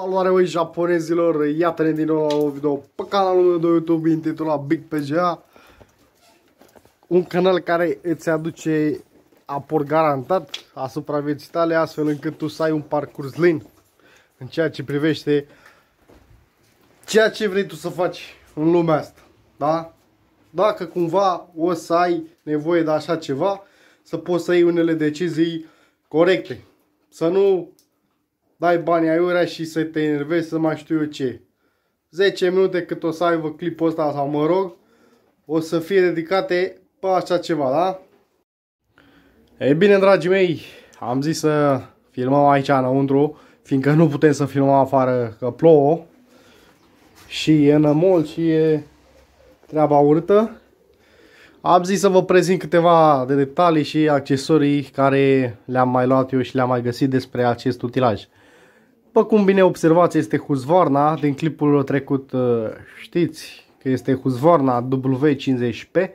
Salutare voi japonezilor, iată-ne din nou la un video pe canalul meu de YouTube intitulat Big PGA Un canal care îți aduce aport garantat asupra vieții tale astfel încât tu să ai un parcurs lin În ceea ce privește ceea ce vrei tu să faci în lumea asta Da? Dacă cumva o să ai nevoie de așa ceva să poți să iei unele decizii corecte. Să nu dai bani aiurea și să te enervezi să mai știu eu ce. 10 minute cât o să aibă clipul ăsta sau mă rog, o să fie dedicate pe așa ceva, da? Ei bine, dragii mei, am zis să filmăm aici înăuntru, fiindcă nu putem să filmăm afară că plouă și e nămol și e treaba urâtă. Am zis să vă prezint câteva de detalii și accesorii care le-am mai luat eu și le-am mai găsit despre acest utilaj. După cum bine observați, este Husqvarna. Din clipul trecut uh, știți că este Husqvarna W50P.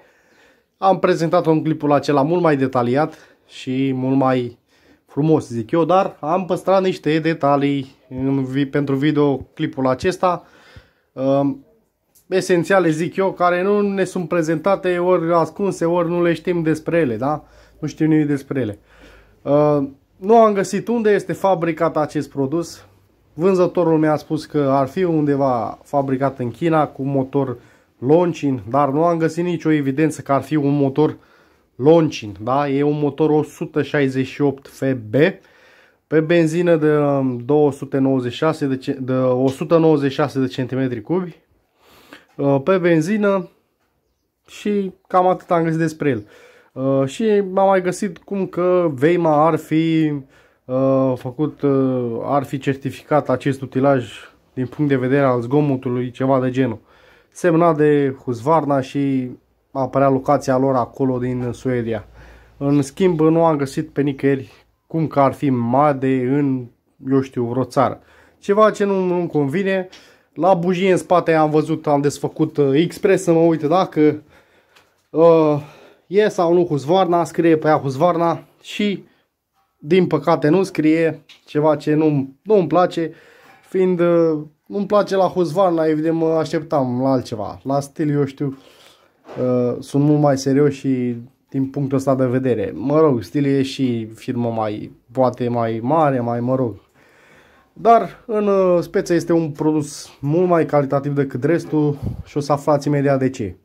Am prezentat un clipul acela mult mai detaliat și mult mai frumos, zic eu, dar am păstrat niște detalii pentru videoclipul acesta um, esențiale, zic eu, care nu ne sunt prezentate ori ascunse, ori nu le știm despre ele, da? Nu știu nimic despre ele. Uh, nu am găsit unde este fabricat acest produs. Vânzătorul mi-a spus că ar fi undeva fabricat în China cu motor Lonchin, dar nu am găsit nicio evidență că ar fi un motor Lonchin. Da? E un motor 168 FB pe benzină de 296 de, de 196 de centimetri cubi uh, pe benzină și cam atât am găsit despre el. Uh, și m-am mai găsit cum că Veima ar fi uh, făcut, uh, ar fi certificat acest utilaj din punct de vedere al zgomotului, ceva de genul. Semnat de Husqvarna și apărea locația lor acolo din Suedia. În schimb, nu am găsit pe nicăieri cum că ar fi Made în, eu știu, vreo țară. Ceva ce nu îmi convine. La bujie în spate am văzut, am desfăcut uh, Express să mă uit dacă uh, e sau nu Husqvarna, scrie pe ea Husqvarna și din păcate nu scrie ceva ce nu, nu îmi place, fiind uh, nu-mi place la Husqvarna, evident mă așteptam la altceva. La stil, eu știu, uh, sunt mult mai serios și din punctul ăsta de vedere. Mă rog, stil e și firmă mai, poate mai mare, mai mă rog. Dar în uh, speță este un produs mult mai calitativ decât restul și o să aflați imediat de ce.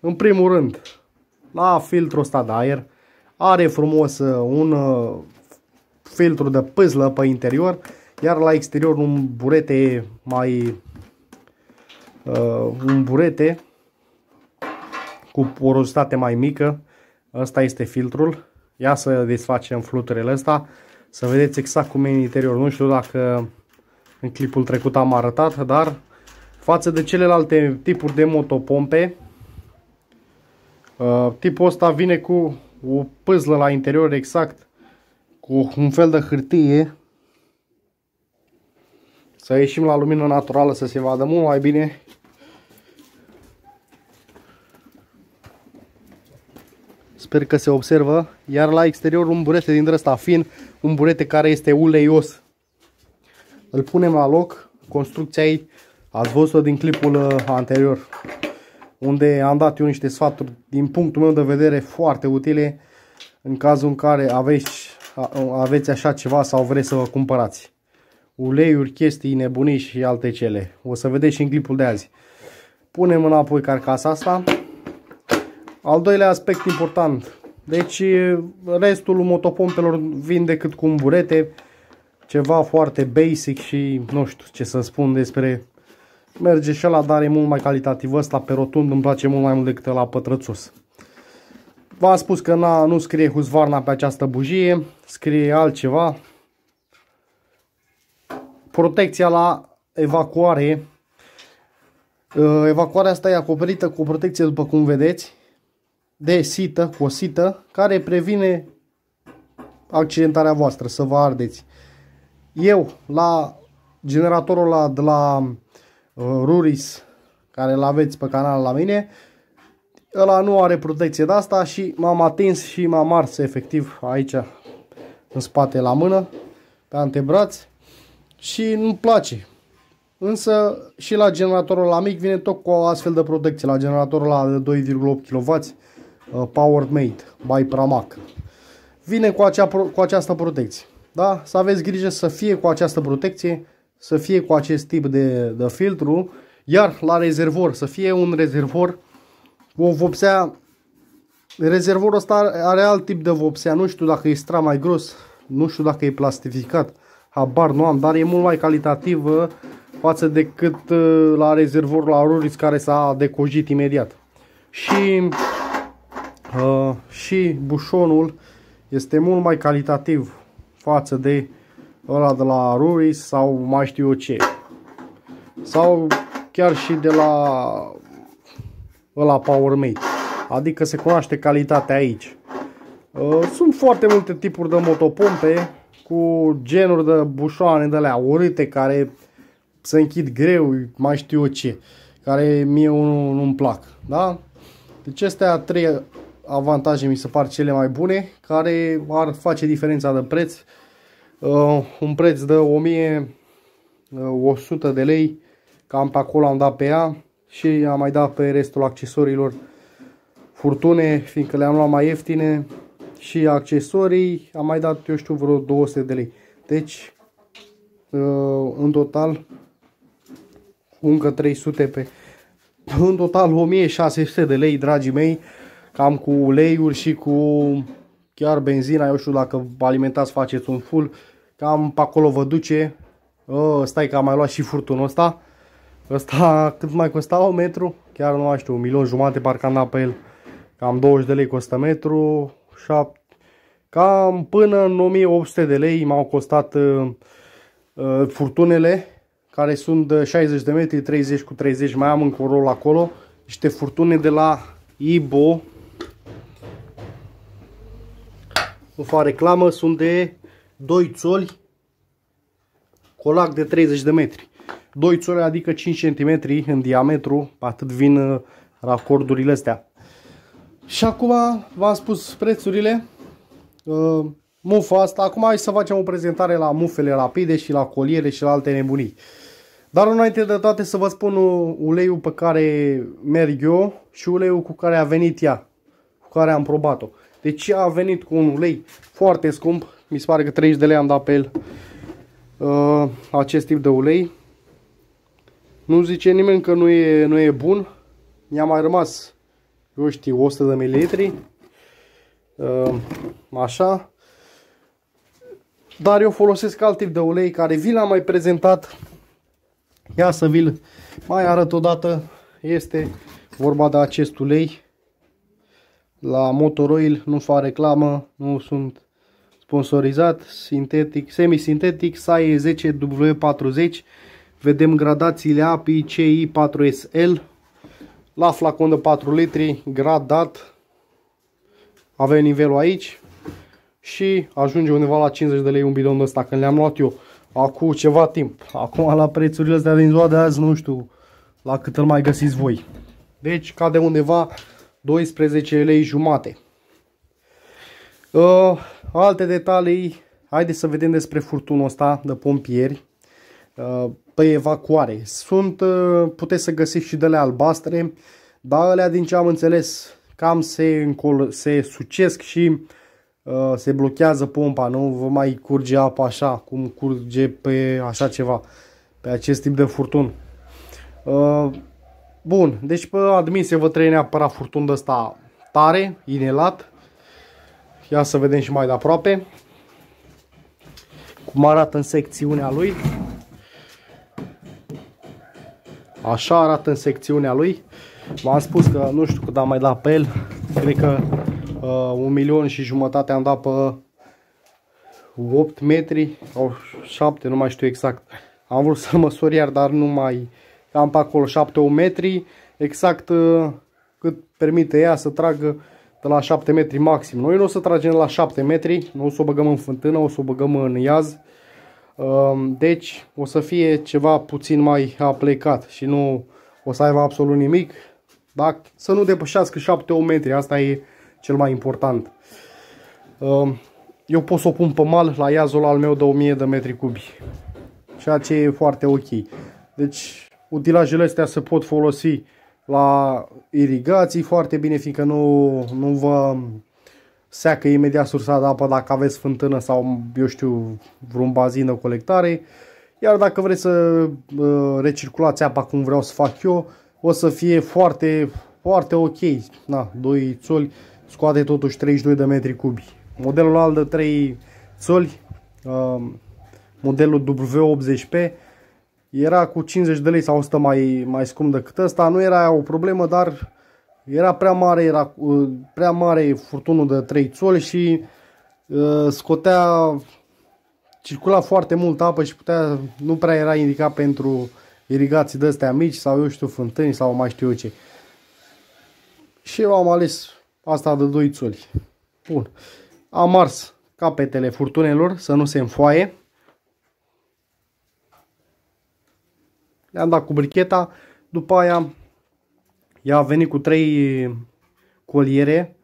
În primul rând, la filtrul ăsta de aer, are frumos uh, un uh, filtru de pâzlă pe interior, iar la exterior un burete mai uh, un burete cu porozitate mai mică. Ăsta este filtrul. Ia să desfacem fluturile ăsta, să vedeți exact cum e în interior. Nu știu dacă în clipul trecut am arătat, dar față de celelalte tipuri de motopompe, uh, tipul ăsta vine cu o pâzlă la interior exact cu un fel de hârtie să ieșim la lumină naturală să se vadă mult mai bine Sper că se observă. Iar la exterior un burete din ăsta fin, un burete care este uleios. Îl punem la loc. Construcția ei ați văzut-o din clipul uh, anterior. Unde am dat eu niște sfaturi din punctul meu de vedere foarte utile. În cazul în care aveți aveți așa ceva sau vreți să vă cumpărați. Uleiuri, chestii, nebunii și alte cele. O să vedeți și în clipul de azi. Punem înapoi carcasa asta. Al doilea aspect important. Deci restul motopompelor vin decât cu un burete. Ceva foarte basic și nu știu ce să spun despre merge și la dar e mult mai calitativ. Ăsta pe rotund îmi place mult mai mult decât la pătrățos. V-am spus că nu scrie Husqvarna pe această bujie, scrie altceva. Protecția la evacuare. Uh, evacuarea asta e acoperită cu o protecție, după cum vedeți, de sită, cu o sită, care previne accidentarea voastră, să vă ardeți. Eu, la generatorul ăla de la uh, Ruris, care îl aveți pe canal la mine, Ăla nu are protecție de asta și m-am atins și m-am ars efectiv aici în spate la mână, pe antebraț și nu-mi place. însă și la generatorul la mic vine tot cu o astfel de protecție, la generatorul la 2,8 kW uh, Powered Made by Pramac. Vine cu, acea, cu această protecție. Da? Să aveți grijă să fie cu această protecție, să fie cu acest tip de, de filtru, iar la rezervor să fie un rezervor cu o vopsea Rezervorul ăsta are alt tip de vopsea, nu știu dacă e stra mai gros, nu știu dacă e plastificat, habar nu am, dar e mult mai calitativă față decât uh, la rezervorul la Ruris care s-a decojit imediat. Și, uh, și bușonul este mult mai calitativ față de ăla de la Ruris sau mai știu eu ce. Sau chiar și de la ăla PowerMate. Adică se cunoaște calitatea aici. Uh, sunt foarte multe tipuri de motopompe cu genuri de bușoane de alea urâte care se închid greu, mai știu eu ce, care mie nu, nu-mi plac. Da? Deci astea trei avantaje mi se par cele mai bune, care ar face diferența de preț. Uh, un preț de 1100 de lei, cam pe acolo am dat pe ea și am mai dat pe restul accesoriilor furtune, fiindcă le-am luat mai ieftine și accesorii am mai dat, eu știu, vreo 200 de lei. Deci, uh, în total, încă 300 pe... În total 1600 de lei, dragii mei, cam cu uleiuri și cu chiar benzina, eu știu dacă alimentați, faceți un full, cam pe acolo vă duce. Uh, stai că am mai luat și furtunul ăsta. Ăsta cât mai costa un metru? Chiar nu mai știu, un milion jumate parcă am dat pe el. Cam 20 de lei costă metru, 7, cam până în 1800 de lei m-au costat uh, uh, furtunele care sunt de 60 de metri, 30 cu 30, mai am încă o rol acolo, niște furtune de la Ibo, nu fac reclamă, sunt de 2 țoli, colac de 30 de metri. 2 țoli adică 5 cm în diametru, atât vin uh, racordurile astea. Și acum v-am spus prețurile. Uh, mufa asta. Acum hai să facem o prezentare la mufele rapide și la coliere și la alte nebunii. Dar înainte de toate să vă spun uleiul pe care merg eu și uleiul cu care a venit ea. Cu care am probat-o. Deci a venit cu un ulei foarte scump. Mi se pare că 30 de lei am dat pe el. Uh, acest tip de ulei. Nu zice nimeni că nu e, nu e bun. Mi-a mai rămas eu știu, 100 de mililitri. Uh, așa. Dar eu folosesc alt tip de ulei care vi l-am mai prezentat. Ia să vi-l mai arăt o dată. Este vorba de acest ulei. La Motor Oil nu fac reclamă, nu sunt sponsorizat, sintetic, semi-sintetic, SAE 10W40. Vedem gradațiile API CI4SL la flacon de 4 litri, gradat. Avem nivelul aici. Și ajunge undeva la 50 de lei un bidon ăsta când le-am luat eu. Acum ceva timp. Acum la prețurile astea din ziua de azi nu știu la cât îl mai găsiți voi. Deci cade undeva 12 lei jumate. Uh, alte detalii. Haideți să vedem despre furtunul ăsta de pompieri. Uh, pe evacuare. Sunt, uh, puteți să găsiți și de le albastre, dar alea din ce am înțeles cam se, încol se sucesc și uh, se blochează pompa, nu vă mai curge apa așa, cum curge pe așa ceva, pe acest tip de furtun. Uh, bun, deci pe admise vă trebuie neapărat furtun de ăsta tare, inelat. Ia să vedem și mai de aproape cum arată în secțiunea lui. Așa arată în secțiunea lui. V-am spus că nu știu cât am mai dat pe el. Cred că uh, un milion și jumătate am dat pe 8 metri sau 7, nu mai știu exact. Am vrut să măsor iar, dar nu mai am pe acolo 7 metri. Exact uh, cât permite ea să tragă de la 7 metri maxim. Noi nu o să tragem la 7 metri, nu o să o băgăm în fântână, o să o băgăm în iaz. Ehm, deci o să fie ceva puțin mai aplecat și nu o să aibă absolut nimic. Dar să nu depășească 7-8 metri, asta e cel mai important. Ehm, eu pot să o pun pe mal la iazul al meu de 1000 de metri cubi. Ceea ce e foarte ok. Deci utilajele astea se pot folosi la irigații foarte bine, fiindcă nu, nu vă seacă imediat sursa de apă dacă aveți fântână sau, eu știu, vreun bazin de colectare. Iar dacă vreți să uh, recirculați apa cum vreau să fac eu, o să fie foarte, foarte ok. Na, 2 țoli scoate totuși 32 de metri cubi. Modelul alt de 3 țoli, uh, modelul W80P, era cu 50 de lei sau 100 mai, mai scump decât ăsta. Nu era o problemă, dar era prea mare, era uh, prea mare furtunul de 3 țoli și uh, scotea, circula foarte mult apă și putea, nu prea era indicat pentru irigații de astea mici sau eu știu fântâni sau mai știu eu ce. Și eu am ales asta de 2 țoli. Bun. Am ars capetele furtunelor să nu se înfoaie. Le-am dat cu bricheta. După aia ea a venit cu trei coliere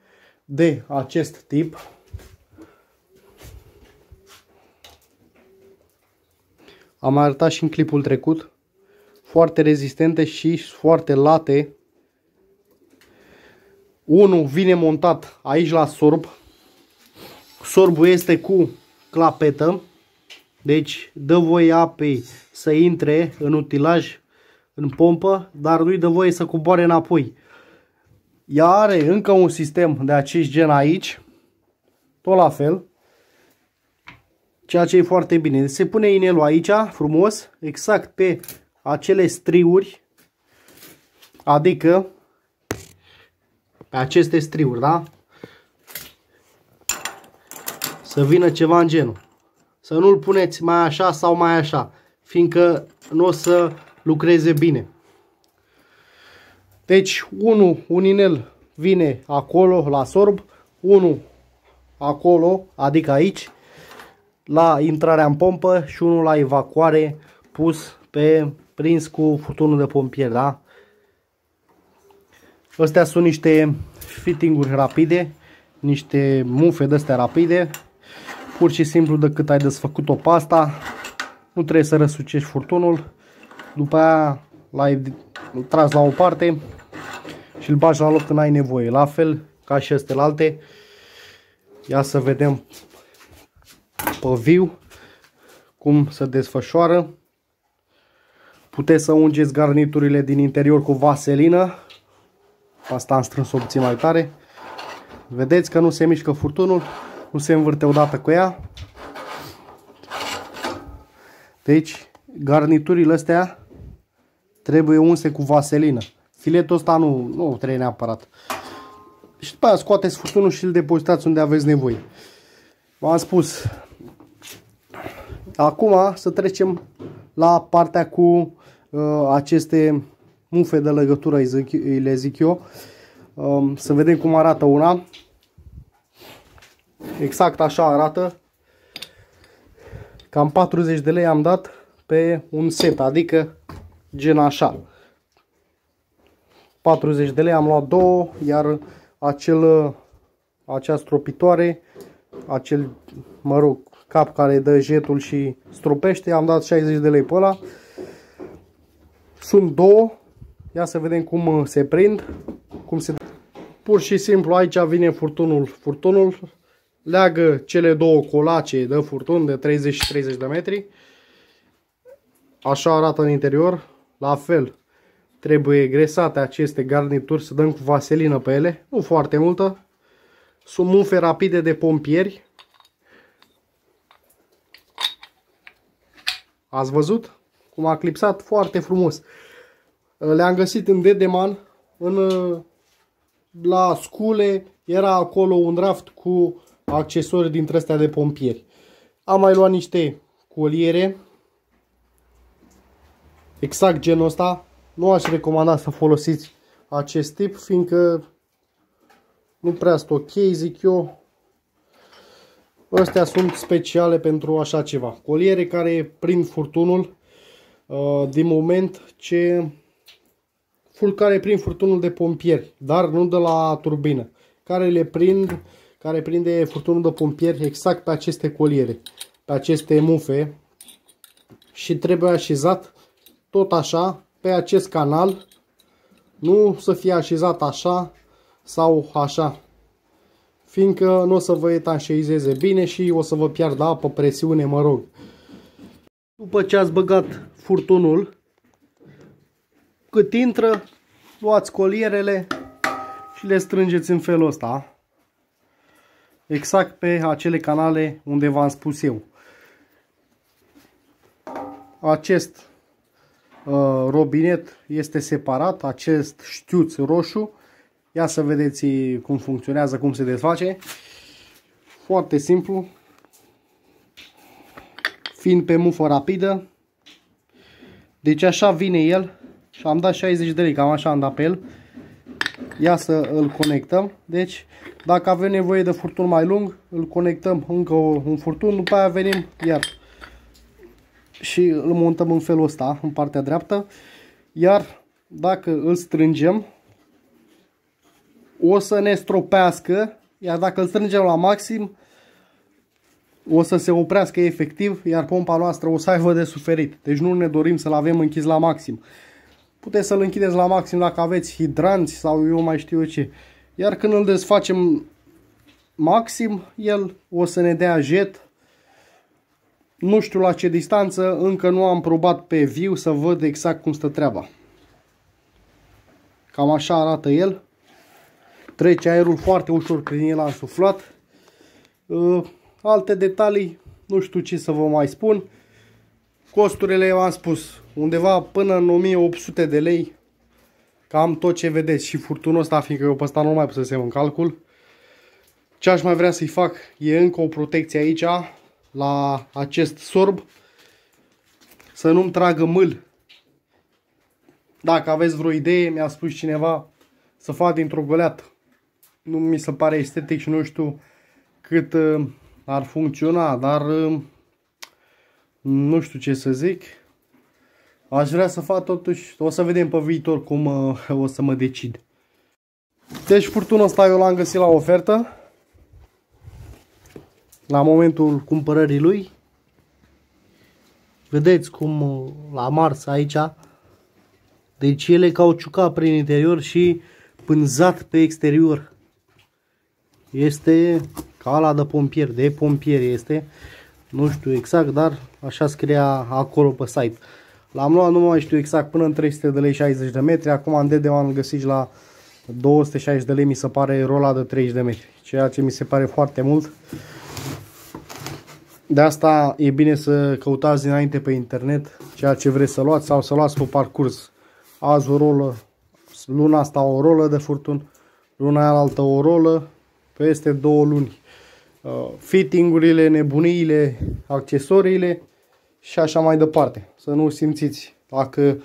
de acest tip. Am arătat și în clipul trecut. Foarte rezistente și foarte late. Unul vine montat aici la sorb. Sorbul este cu clapetă. Deci dă voie apei să intre în utilaj, în pompă, dar nu-i dă voie să coboare înapoi. Ea are încă un sistem de acest gen aici, tot la fel, ceea ce e foarte bine. Se pune inelul aici, frumos, exact pe acele striuri, adică pe aceste striuri, da? Să vină ceva în genul. Să nu-l puneți mai așa sau mai așa, fiindcă nu o să lucreze bine. Deci, unul, un inel vine acolo la sorb, unul acolo, adică aici, la intrarea în pompă și unul la evacuare pus pe prins cu furtunul de pompier, da? Astea sunt niște fittinguri rapide, niște mufe de astea rapide Pur și simplu decât ai desfăcut-o pasta, nu trebuie să răsucești furtunul. După aia l-ai tras la o parte și îl bagi la loc când ai nevoie. La fel ca și alte. Ia să vedem pe viu cum se desfășoară. Puteți să ungeți garniturile din interior cu vaselină. Asta am strâns-o puțin mai tare. Vedeți că nu se mișcă furtunul nu se învârte odată cu ea. Deci, garniturile astea trebuie unse cu vaselină. Filetul ăsta nu, nu trebuie neapărat. Și după aia scoateți furtunul și îl depozitați unde aveți nevoie. V-am spus. Acum să trecem la partea cu uh, aceste mufe de legătură, le zic eu. Um, să vedem cum arată una. Exact așa arată. Cam 40 de lei am dat pe un set, adică gen așa. 40 de lei am luat două, iar acel, acea stropitoare, acel, mă rog, cap care dă jetul și stropește, am dat 60 de lei pe ăla. Sunt două, ia să vedem cum se prind, cum se... Pur și simplu aici vine furtunul, furtunul leagă cele două colace de furtun de 30 și 30 de metri. Așa arată în interior. La fel, trebuie gresate aceste garnituri, să dăm cu vaselină pe ele, nu foarte multă. Sunt mufe rapide de pompieri. Ați văzut? Cum a clipsat foarte frumos. Le-am găsit în Dedeman, în, la scule, era acolo un raft cu accesorii dintre astea de pompieri. Am mai luat niște coliere. Exact genul ăsta. Nu aș recomanda să folosiți acest tip, fiindcă nu prea sunt ok, zic eu. Astea sunt speciale pentru așa ceva. Coliere care prind furtunul uh, din moment ce care prind furtunul de pompieri, dar nu de la turbină, care le prind care prinde furtunul de pompieri exact pe aceste coliere, pe aceste mufe și trebuie așezat tot așa, pe acest canal, nu să fie așezat așa sau așa, fiindcă nu o să vă etanșeizeze bine și o să vă piardă apă, presiune, mă rog. După ce ați băgat furtunul, cât intră, luați colierele și le strângeți în felul ăsta. Exact pe acele canale unde v-am spus eu. Acest uh, robinet este separat, acest știuț roșu. Ia să vedeți cum funcționează, cum se desface. Foarte simplu. Fiind pe mufă rapidă. Deci așa vine el. Și am dat 60 de lei, cam așa am dat pe el. Ia să îl conectăm. Deci, dacă avem nevoie de furtun mai lung, îl conectăm încă un furtun, după aia venim iar și îl montăm în felul ăsta, în partea dreaptă. Iar dacă îl strângem, o să ne stropească, iar dacă îl strângem la maxim, o să se oprească efectiv, iar pompa noastră o să aibă de suferit. Deci nu ne dorim să-l avem închis la maxim. Puteți să-l închideți la maxim dacă aveți hidranți sau eu mai știu ce. Iar când îl desfacem maxim, el o să ne dea jet. Nu știu la ce distanță, încă nu am probat pe viu să văd exact cum stă treaba. Cam așa arată el. Trece aerul foarte ușor prin el am suflat. Uh, alte detalii, nu știu ce să vă mai spun. Costurile, eu am spus, undeva până în 1800 de lei. Cam tot ce vedeți și furtunul ăsta, fiindcă eu pe ăsta nu mai pot să se în calcul. Ce aș mai vrea să-i fac e încă o protecție aici, la acest sorb. Să nu-mi tragă mâl. Dacă aveți vreo idee, mi-a spus cineva să fac dintr-o goleată. Nu mi se pare estetic și nu știu cât uh, ar funcționa, dar uh, nu știu ce să zic. Aș vrea să fac totuși, o să vedem pe viitor cum uh, o să mă decid. Deci furtunul ăsta eu l-am găsit la ofertă. La momentul cumpărării lui. Vedeți cum uh, la mars aici. Deci el e cauciucat prin interior și pânzat pe exterior. Este ca ala de pompier, de pompier este. Nu știu exact, dar așa scria acolo pe site. L-am luat, nu mai știu exact, până în 300 de lei 60 de metri. Acum în DD am găsit la 260 de lei, mi se pare rola de 30 de metri. Ceea ce mi se pare foarte mult. De asta e bine să căutați dinainte pe internet ceea ce vreți să luați sau să luați pe parcurs. Azi o rolă, luna asta o rolă de furtun, luna aia altă o rolă, peste două luni. Uh, fittingurile, nebuniile, accesoriile și așa mai departe. Să nu simțiți dacă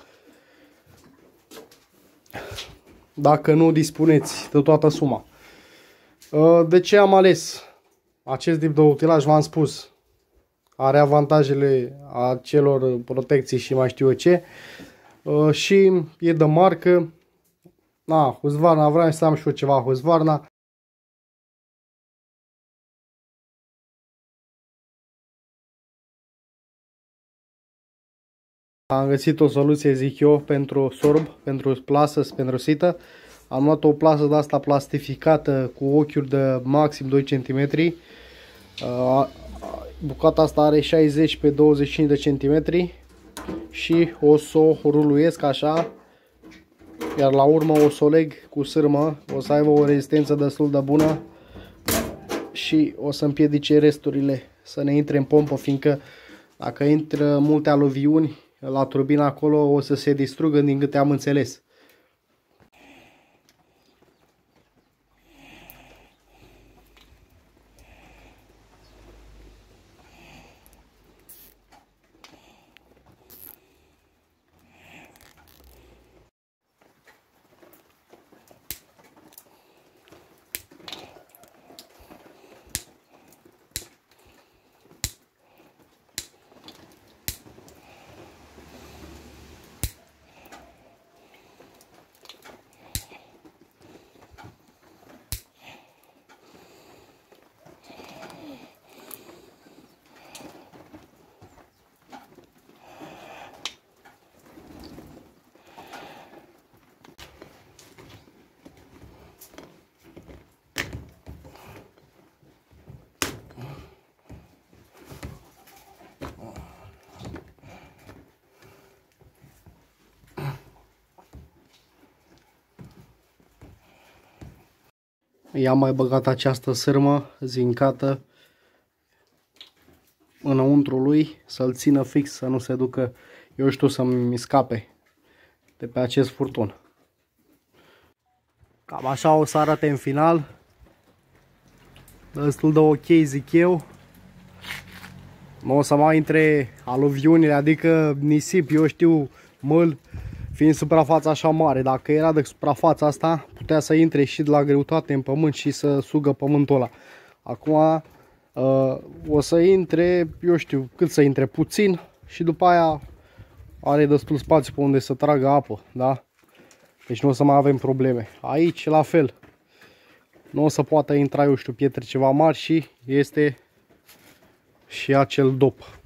dacă nu dispuneți de toată suma. Uh, de ce am ales acest tip de utilaj? V-am spus, are avantajele acelor protecții și mai știu eu ce. Uh, și e de marcă. Na, Husqvarna, vreau să am și eu ceva Husqvarna. Am găsit o soluție, zic eu, pentru sorb, pentru plasă, pentru sită. Am luat o plasă de asta plastificată cu ochiuri de maxim 2 cm. Uh, bucata asta are 60 pe 25 de cm și o să o ruluiesc așa iar la urmă o să o leg cu sârmă, o să aibă o rezistență destul de bună și o să împiedice resturile să ne intre în pompă, fiindcă dacă intră multe aluviuni, la turbina acolo o să se distrugă din câte am înțeles. I-am mai băgat această sârmă zincată înăuntru lui să-l țină fix, să nu se ducă, eu știu, să-mi scape de pe acest furtun. Cam așa o să arate în final. Destul de ok, zic eu. Nu o să mai intre aluviunile, adică nisip, eu știu, măl, fiind suprafața așa mare. Dacă era de suprafața asta, putea să intre și de la greutate în pământ și să sugă pământul ăla. Acum uh, o să intre, eu știu, cât să intre, puțin și după aia are destul spațiu pe unde să tragă apă, da? Deci nu o să mai avem probleme. Aici, la fel, nu o să poată intra, eu știu, pietre ceva mari și este și acel dop